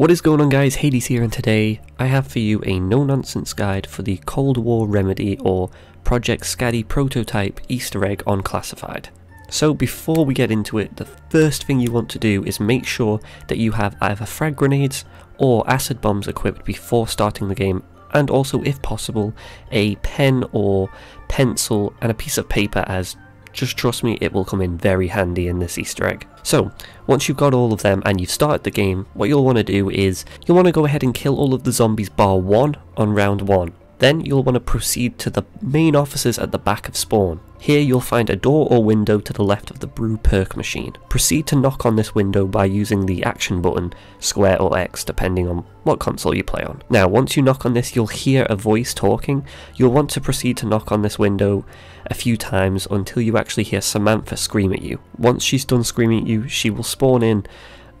What is going on guys, Hades here and today I have for you a no-nonsense guide for the Cold War Remedy or Project Skadi prototype easter egg on Classified. So before we get into it, the first thing you want to do is make sure that you have either frag grenades or acid bombs equipped before starting the game and also if possible a pen or pencil and a piece of paper as just trust me it will come in very handy in this easter egg. So once you've got all of them and you've started the game what you'll want to do is you'll want to go ahead and kill all of the zombies bar 1 on round 1. Then you'll want to proceed to the main offices at the back of spawn. Here you'll find a door or window to the left of the brew perk machine. Proceed to knock on this window by using the action button, square or X depending on what console you play on. Now once you knock on this you'll hear a voice talking. You'll want to proceed to knock on this window a few times until you actually hear Samantha scream at you. Once she's done screaming at you she will spawn in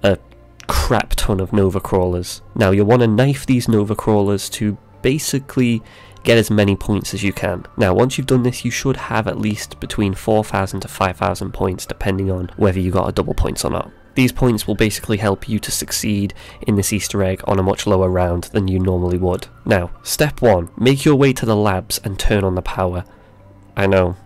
a crap ton of Nova Crawlers. Now you'll want to knife these Nova Crawlers to basically get as many points as you can. Now once you've done this you should have at least between 4,000 to 5,000 points depending on whether you got a double points or not. These points will basically help you to succeed in this easter egg on a much lower round than you normally would. Now, step 1. Make your way to the labs and turn on the power. I know.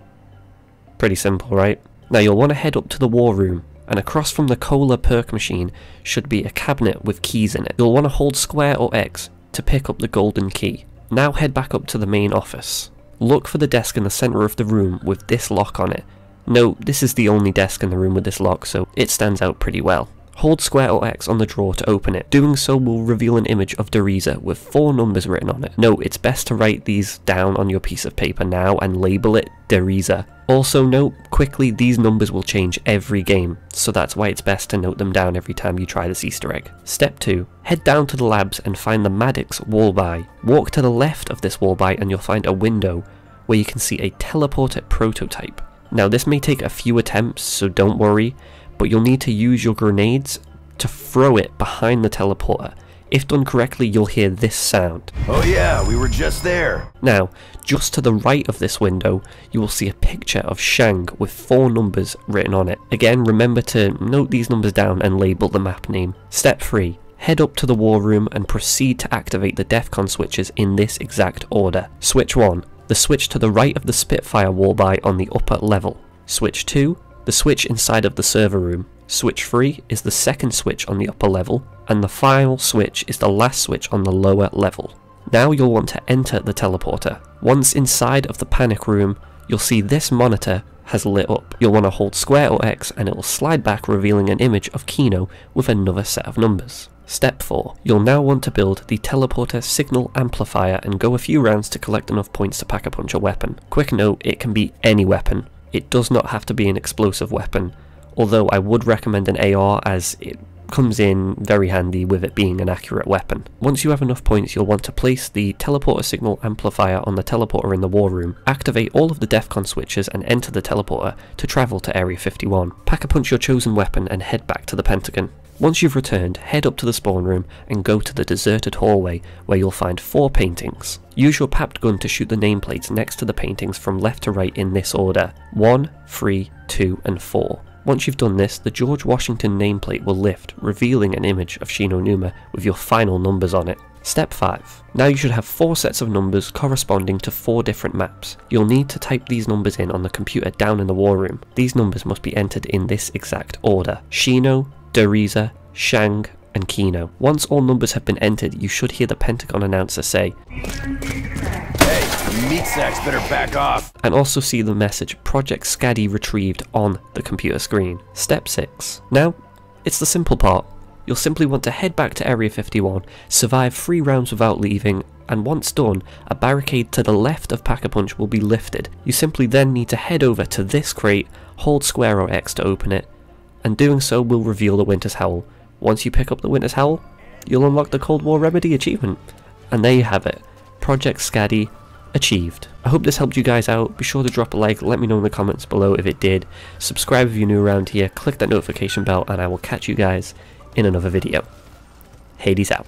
Pretty simple, right? Now you'll want to head up to the war room and across from the cola perk machine should be a cabinet with keys in it. You'll want to hold square or X to pick up the golden key. Now head back up to the main office. Look for the desk in the centre of the room with this lock on it. No, this is the only desk in the room with this lock, so it stands out pretty well. Hold square or X on the drawer to open it. Doing so will reveal an image of Der Riese with four numbers written on it. No, it's best to write these down on your piece of paper now and label it Der Riese. Also note, quickly, these numbers will change every game, so that's why it's best to note them down every time you try this easter egg. Step 2. Head down to the labs and find the Maddox wall buy. Walk to the left of this wall buy and you'll find a window where you can see a teleporter prototype. Now this may take a few attempts, so don't worry, but you'll need to use your grenades to throw it behind the teleporter. If done correctly, you'll hear this sound. Oh yeah, we were just there. Now, just to the right of this window, you will see a picture of Shang with four numbers written on it. Again, remember to note these numbers down and label the map name. Step 3. Head up to the war room and proceed to activate the DEFCON switches in this exact order. Switch 1. The switch to the right of the Spitfire wall buy on the upper level. Switch 2 the switch inside of the server room. Switch 3 is the second switch on the upper level, and the final switch is the last switch on the lower level. Now you'll want to enter the teleporter. Once inside of the panic room, you'll see this monitor has lit up. You'll want to hold square or X and it will slide back revealing an image of Kino with another set of numbers. Step 4. You'll now want to build the teleporter signal amplifier and go a few rounds to collect enough points to pack a punch a weapon. Quick note, it can be any weapon, it does not have to be an explosive weapon, although I would recommend an AR as it comes in very handy with it being an accurate weapon. Once you have enough points you'll want to place the teleporter signal amplifier on the teleporter in the war room, activate all of the DEFCON switches and enter the teleporter to travel to Area 51. Pack a punch your chosen weapon and head back to the Pentagon. Once you've returned, head up to the spawn room and go to the deserted hallway where you'll find four paintings. Use your papped gun to shoot the nameplates next to the paintings from left to right in this order 1, 3, 2 and 4. Once you've done this, the George Washington nameplate will lift, revealing an image of Shi No Numa with your final numbers on it. Step 5. Now you should have 4 sets of numbers corresponding to 4 different maps. You'll need to type these numbers in on the computer down in the war room. These numbers must be entered in this exact order. Shino, Der Riese, Shang, and Kino. Once all numbers have been entered, you should hear the Pentagon announcer say, meat sacks better back off. And also see the message Project Skadi retrieved on the computer screen. Step 6. Now, it's the simple part. You'll simply want to head back to Area 51, survive three rounds without leaving, and once done, a barricade to the left of Pack-a-Punch will be lifted. You simply then need to head over to this crate, hold square or X to open it, and doing so will reveal the Winter's Howl. Once you pick up the Winter's Howl, you'll unlock the Cold War Remedy achievement. And there you have it, Project Skadi achieved. I hope this helped you guys out, be sure to drop a like, let me know in the comments below if it did, subscribe if you're new around here, click that notification bell and I will catch you guys in another video. Hades out.